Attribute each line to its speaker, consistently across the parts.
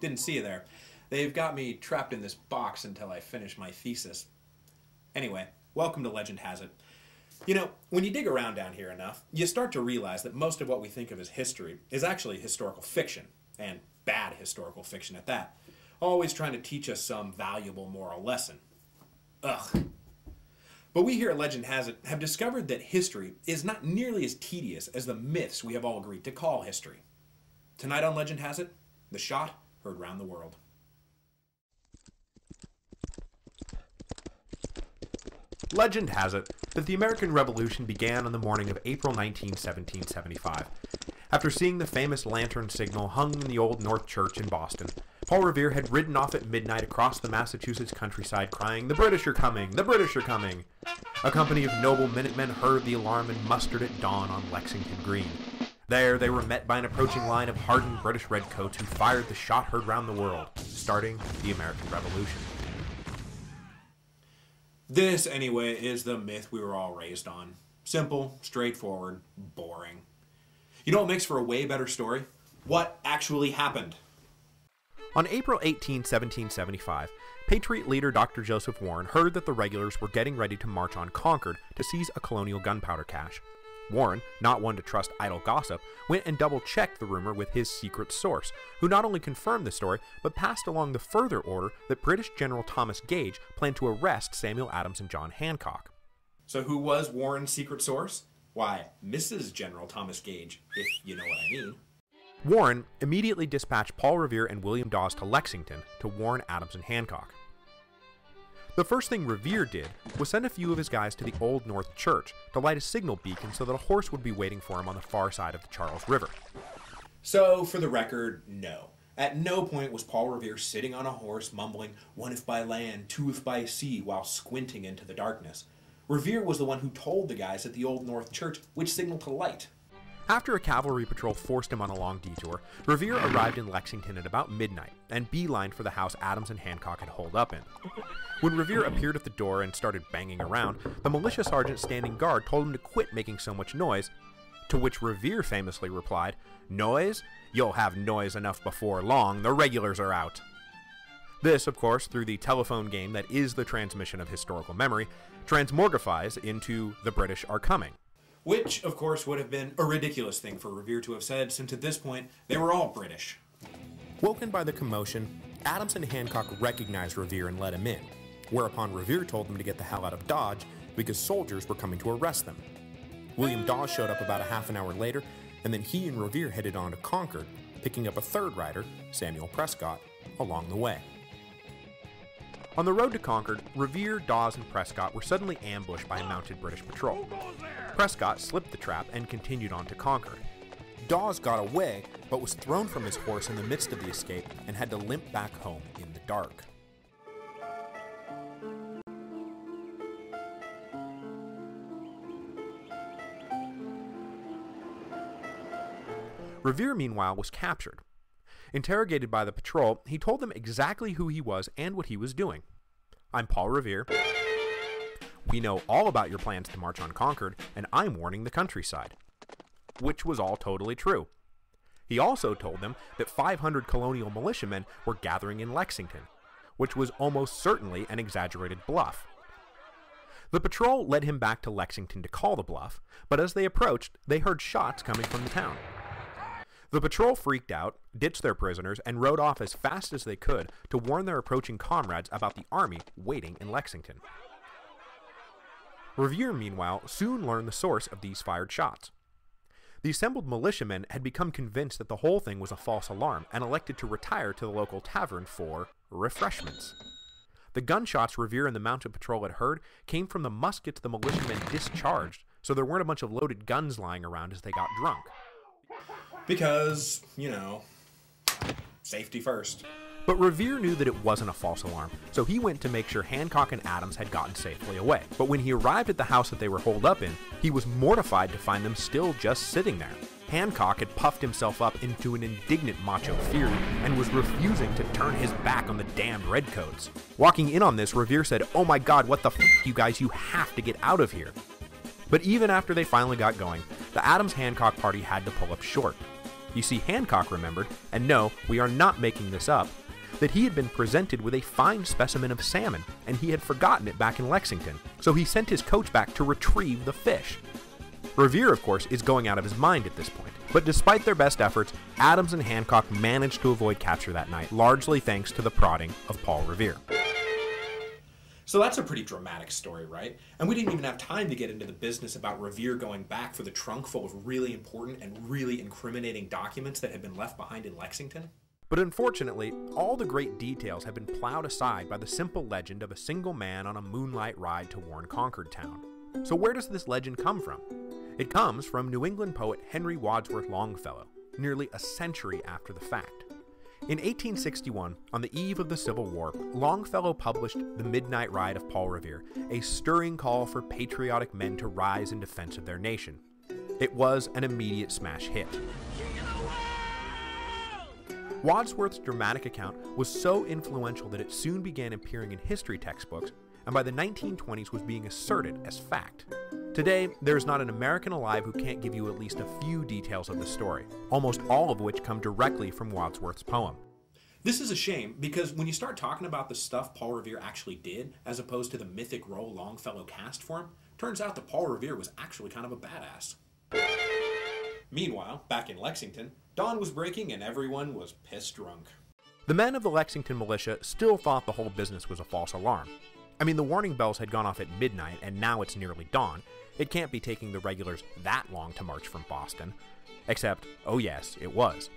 Speaker 1: Didn't see you there. They've got me trapped in this box until I finish my thesis. Anyway, welcome to Legend Has It. You know, when you dig around down here enough, you start to realize that most of what we think of as history is actually historical fiction, and bad historical fiction at that. Always trying to teach us some valuable moral lesson. Ugh. But we here at Legend Has It have discovered that history is not nearly as tedious as the myths we have all agreed to call history. Tonight on Legend Has It, the shot heard the world.
Speaker 2: Legend has it that the American Revolution began on the morning of April 19, 1775. After seeing the famous lantern signal hung in the Old North Church in Boston, Paul Revere had ridden off at midnight across the Massachusetts countryside crying, The British are coming! The British are coming! A company of noble Minutemen heard the alarm and mustered at dawn on Lexington Green. There they were met by an approaching line of hardened British redcoats who fired the shot heard round the world, starting the American Revolution.
Speaker 1: This, anyway, is the myth we were all raised on. Simple, straightforward, boring. You know what makes for a way better story? What actually happened?
Speaker 2: On April 18, 1775, Patriot leader Dr. Joseph Warren heard that the regulars were getting ready to march on Concord to seize a colonial gunpowder cache. Warren, not one to trust idle gossip, went and double-checked the rumor with his secret source, who not only confirmed the story, but passed along the further order that British General Thomas Gage planned to arrest Samuel Adams and John Hancock.
Speaker 1: So who was Warren's secret source? Why, Mrs. General Thomas Gage, if you know what I mean.
Speaker 2: Warren immediately dispatched Paul Revere and William Dawes to Lexington to warn Adams and Hancock. The first thing Revere did was send a few of his guys to the Old North Church to light a signal beacon so that a horse would be waiting for him on the far side of the Charles River.
Speaker 1: So, for the record, no. At no point was Paul Revere sitting on a horse mumbling, one if by land, two if by sea, while squinting into the darkness. Revere was the one who told the guys at the Old North Church which signal to light.
Speaker 2: After a cavalry patrol forced him on a long detour, Revere arrived in Lexington at about midnight and beelined for the house Adams and Hancock had holed up in. When Revere appeared at the door and started banging around, the militia sergeant standing guard told him to quit making so much noise, to which Revere famously replied, Noise? You'll have noise enough before long, the regulars are out. This, of course, through the telephone game that is the transmission of historical memory, transmorgifies into The British Are Coming.
Speaker 1: Which, of course, would have been a ridiculous thing for Revere to have said, since at this point they were all British.
Speaker 2: Woken by the commotion, Adams and Hancock recognized Revere and let him in, whereupon Revere told them to get the hell out of Dodge because soldiers were coming to arrest them. William Dawes showed up about a half an hour later, and then he and Revere headed on to Concord, picking up a third rider, Samuel Prescott, along the way. On the road to Concord, Revere, Dawes, and Prescott were suddenly ambushed by a mounted British patrol. Prescott slipped the trap and continued on to Concord. Dawes got away, but was thrown from his horse in the midst of the escape and had to limp back home in the dark. Revere, meanwhile, was captured. Interrogated by the patrol, he told them exactly who he was and what he was doing. I'm Paul Revere. We know all about your plans to march on Concord, and I'm warning the countryside. Which was all totally true. He also told them that 500 colonial militiamen were gathering in Lexington, which was almost certainly an exaggerated bluff. The patrol led him back to Lexington to call the bluff, but as they approached, they heard shots coming from the town. The patrol freaked out, ditched their prisoners, and rode off as fast as they could to warn their approaching comrades about the army waiting in Lexington. Revere, meanwhile, soon learned the source of these fired shots. The assembled militiamen had become convinced that the whole thing was a false alarm and elected to retire to the local tavern for refreshments. The gunshots Revere and the mounted patrol had heard came from the muskets the militiamen discharged, so there weren't a bunch of loaded guns lying around as they got drunk.
Speaker 1: Because, you know, safety first.
Speaker 2: But Revere knew that it wasn't a false alarm, so he went to make sure Hancock and Adams had gotten safely away. But when he arrived at the house that they were holed up in, he was mortified to find them still just sitting there. Hancock had puffed himself up into an indignant macho fury and was refusing to turn his back on the damned redcoats. Walking in on this, Revere said, Oh my god, what the f you guys, you have to get out of here. But even after they finally got going, the Adams Hancock party had to pull up short. You see, Hancock remembered, and no, we are not making this up, that he had been presented with a fine specimen of salmon, and he had forgotten it back in Lexington, so he sent his coach back to retrieve the fish. Revere, of course, is going out of his mind at this point, but despite their best efforts, Adams and Hancock managed to avoid capture that night, largely thanks to the prodding of Paul Revere.
Speaker 1: So that's a pretty dramatic story, right? And we didn't even have time to get into the business about Revere going back for the trunk full of really important and really incriminating documents that had been left behind in Lexington.
Speaker 2: But unfortunately, all the great details have been plowed aside by the simple legend of a single man on a moonlight ride to Warren Concord town. So where does this legend come from? It comes from New England poet Henry Wadsworth Longfellow, nearly a century after the fact. In 1861, on the eve of the Civil War, Longfellow published The Midnight Ride of Paul Revere, a stirring call for patriotic men to rise in defense of their nation. It was an immediate smash hit. Wadsworth's dramatic account was so influential that it soon began appearing in history textbooks, and by the 1920s was being asserted as fact. Today, there is not an American alive who can't give you at least a few details of the story, almost all of which come directly from Wadsworth's poem.
Speaker 1: This is a shame because when you start talking about the stuff Paul Revere actually did, as opposed to the mythic role Longfellow cast for him, turns out that Paul Revere was actually kind of a badass. Meanwhile, back in Lexington, dawn was breaking and everyone was pissed drunk.
Speaker 2: The men of the Lexington militia still thought the whole business was a false alarm. I mean, the warning bells had gone off at midnight, and now it's nearly dawn, it can't be taking the regulars that long to march from Boston. Except, oh yes, it was.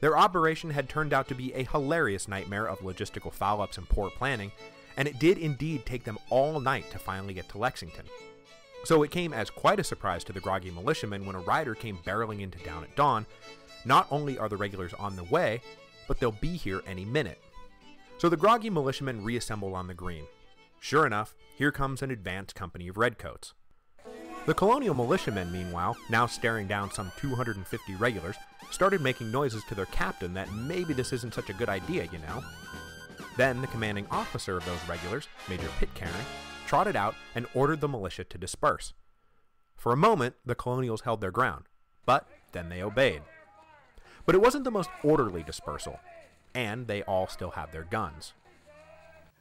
Speaker 2: Their operation had turned out to be a hilarious nightmare of logistical foul ups and poor planning, and it did indeed take them all night to finally get to Lexington. So it came as quite a surprise to the groggy militiamen when a rider came barreling into town at dawn. Not only are the regulars on the way, but they'll be here any minute. So the groggy militiamen reassemble on the green. Sure enough, here comes an advance company of redcoats. The colonial militiamen, meanwhile, now staring down some 250 regulars, started making noises to their captain that maybe this isn't such a good idea, you know. Then the commanding officer of those regulars, Major Pitcairn, trotted out and ordered the militia to disperse. For a moment, the colonials held their ground, but then they obeyed. But it wasn't the most orderly dispersal, and they all still had their guns.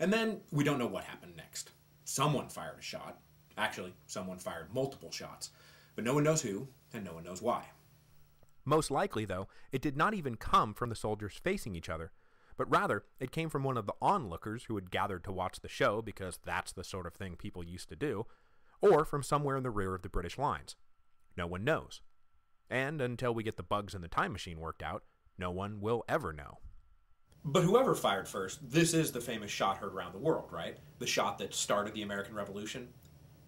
Speaker 1: And then we don't know what happened next. Someone fired a shot, Actually, someone fired multiple shots, but no one knows who, and no one knows why.
Speaker 2: Most likely, though, it did not even come from the soldiers facing each other, but rather it came from one of the onlookers who had gathered to watch the show because that's the sort of thing people used to do, or from somewhere in the rear of the British lines. No one knows. And until we get the bugs in the time machine worked out, no one will ever know.
Speaker 1: But whoever fired first, this is the famous shot heard around the world, right? The shot that started the American Revolution.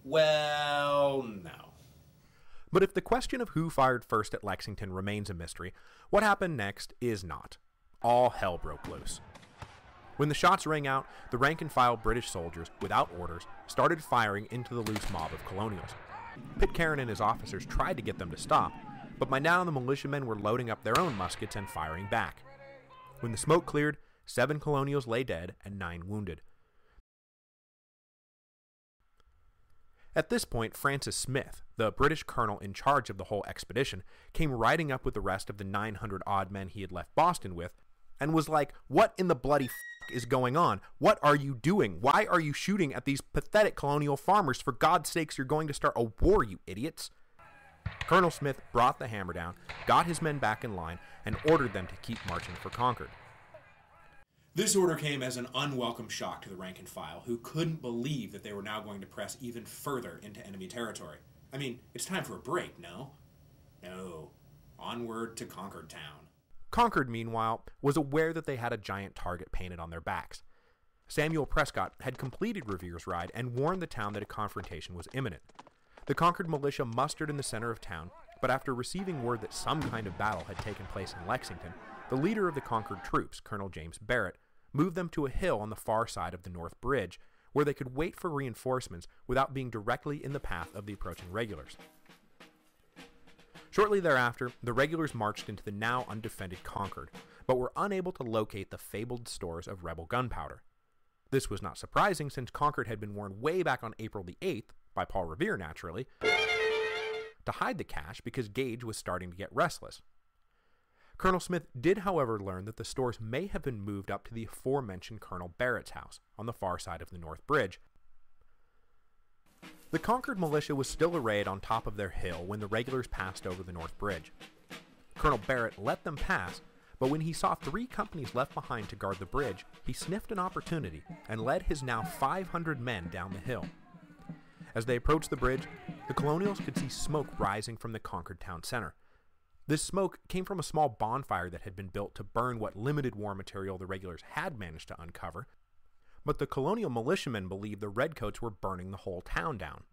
Speaker 1: Well, no.
Speaker 2: But if the question of who fired first at Lexington remains a mystery, what happened next is not. All hell broke loose. When the shots rang out, the rank and file British soldiers, without orders, started firing into the loose mob of colonials. Pitcairn and his officers tried to get them to stop, but by now the militiamen were loading up their own muskets and firing back. When the smoke cleared, seven colonials lay dead and nine wounded. At this point, Francis Smith, the British colonel in charge of the whole expedition, came riding up with the rest of the 900 odd men he had left Boston with, and was like, What in the bloody is going on? What are you doing? Why are you shooting at these pathetic colonial farmers? For God's sakes, you're going to start a war, you idiots! Colonel Smith brought the hammer down, got his men back in line, and ordered them to keep marching for Concord.
Speaker 1: This order came as an unwelcome shock to the rank and file, who couldn't believe that they were now going to press even further into enemy territory. I mean, it's time for a break, no? No. Onward to Concord Town.
Speaker 2: Concord, meanwhile, was aware that they had a giant target painted on their backs. Samuel Prescott had completed Revere's ride and warned the town that a confrontation was imminent. The Concord militia mustered in the center of town, but after receiving word that some kind of battle had taken place in Lexington, the leader of the Concord troops, Colonel James Barrett, moved them to a hill on the far side of the North Bridge, where they could wait for reinforcements without being directly in the path of the approaching regulars. Shortly thereafter, the regulars marched into the now undefended Concord, but were unable to locate the fabled stores of rebel gunpowder. This was not surprising since Concord had been warned way back on April the 8th, by Paul Revere naturally, to hide the cache because Gage was starting to get restless. Colonel Smith did, however, learn that the stores may have been moved up to the aforementioned Colonel Barrett's house on the far side of the North Bridge. The Concord militia was still arrayed on top of their hill when the regulars passed over the North Bridge. Colonel Barrett let them pass, but when he saw three companies left behind to guard the bridge, he sniffed an opportunity and led his now 500 men down the hill. As they approached the bridge, the colonials could see smoke rising from the Concord town center. This smoke came from a small bonfire that had been built to burn what limited war material the regulars had managed to uncover, but the colonial militiamen believed the redcoats were burning the whole town down.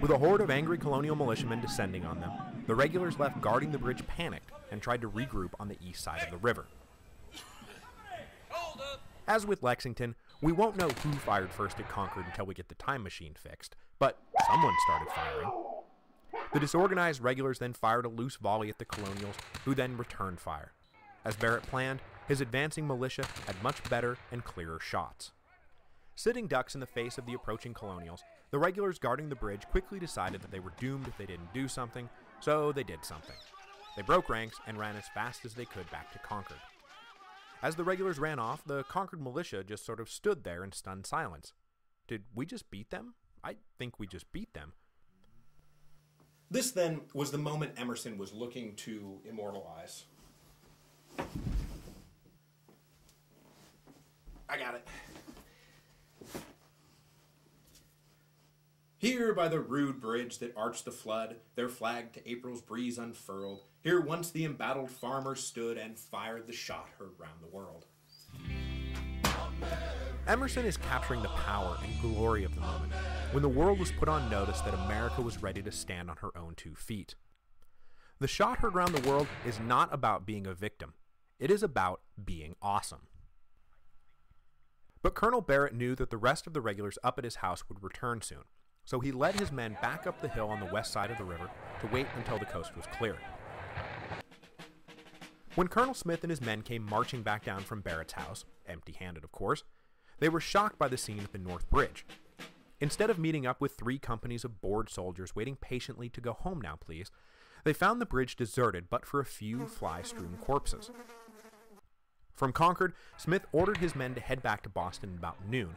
Speaker 2: With a horde of angry colonial militiamen descending on them, the regulars left guarding the bridge panicked and tried to regroup on the east side of the river. As with Lexington, we won't know who fired first at Concord until we get the time machine fixed, but someone started firing. The disorganized regulars then fired a loose volley at the colonials, who then returned fire. As Barrett planned, his advancing militia had much better and clearer shots. Sitting ducks in the face of the approaching colonials, the regulars guarding the bridge quickly decided that they were doomed if they didn't do something, so they did something. They broke ranks and ran as fast as they could back to Concord. As the regulars ran off, the Concord militia just sort of stood there in stunned silence. Did we just beat them? I think we just beat them.
Speaker 1: This then was the moment Emerson was looking to immortalize. I got it. Here by the rude bridge that arched the flood, their flag to April's breeze unfurled, here once the embattled farmer stood and fired the shot heard round the world.
Speaker 2: Emerson is capturing the power and glory of the moment, when the world was put on notice that America was ready to stand on her own two feet. The shot heard round the world is not about being a victim. It is about being awesome. But Colonel Barrett knew that the rest of the regulars up at his house would return soon, so he led his men back up the hill on the west side of the river to wait until the coast was clear. When Colonel Smith and his men came marching back down from Barrett's house, empty-handed of course, they were shocked by the scene at the North Bridge. Instead of meeting up with three companies of bored soldiers waiting patiently to go home now please, they found the bridge deserted but for a few fly-strewn corpses. From Concord, Smith ordered his men to head back to Boston about noon,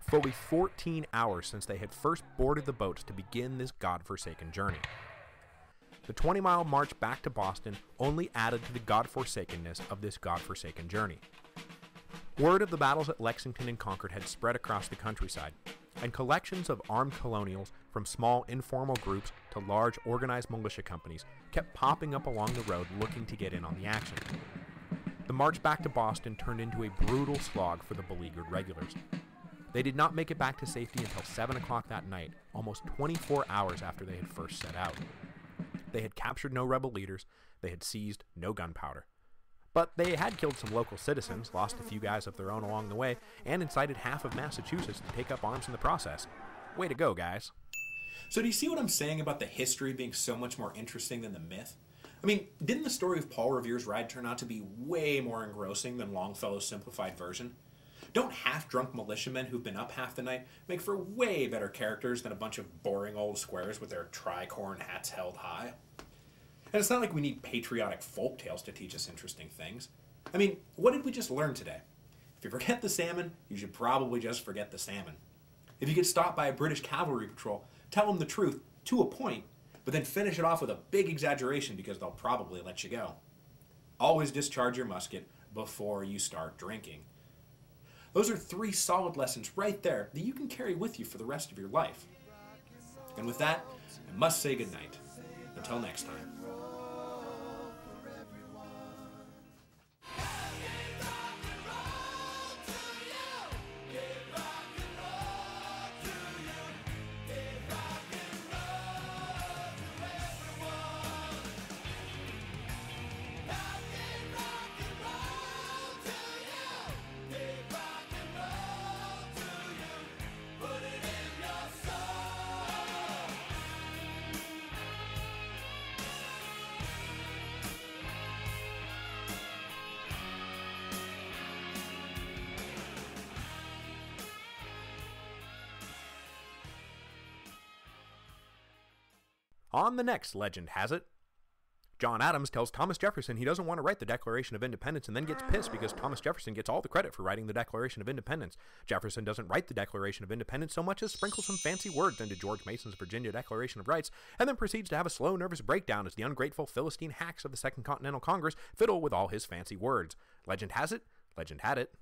Speaker 2: fully 14 hours since they had first boarded the boats to begin this god-forsaken journey. The 20-mile march back to Boston only added to the god-forsakenness of this god-forsaken journey. Word of the battles at Lexington and Concord had spread across the countryside, and collections of armed colonials from small informal groups to large organized militia companies kept popping up along the road looking to get in on the action. The march back to Boston turned into a brutal slog for the beleaguered regulars. They did not make it back to safety until 7 o'clock that night, almost 24 hours after they had first set out. They had captured no rebel leaders, they had seized no gunpowder. But they had killed some local citizens, lost a few guys of their own along the way, and incited half of Massachusetts to take up arms in the process. Way to go, guys.
Speaker 1: So do you see what I'm saying about the history being so much more interesting than the myth? I mean, didn't the story of Paul Revere's ride turn out to be way more engrossing than Longfellow's simplified version? Don't half-drunk militiamen who've been up half the night make for way better characters than a bunch of boring old squares with their tricorn hats held high? And it's not like we need patriotic folk tales to teach us interesting things. I mean, what did we just learn today? If you forget the salmon, you should probably just forget the salmon. If you get stopped by a British cavalry patrol, tell them the truth, to a point, but then finish it off with a big exaggeration because they'll probably let you go. Always discharge your musket before you start drinking. Those are three solid lessons right there that you can carry with you for the rest of your life. And with that, I must say goodnight. Until next time.
Speaker 2: On the next legend has it, John Adams tells Thomas Jefferson he doesn't want to write the Declaration of Independence and then gets pissed because Thomas Jefferson gets all the credit for writing the Declaration of Independence. Jefferson doesn't write the Declaration of Independence so much as sprinkle some fancy words into George Mason's Virginia Declaration of Rights and then proceeds to have a slow, nervous breakdown as the ungrateful Philistine hacks of the Second Continental Congress fiddle with all his fancy words. Legend has it, legend had it,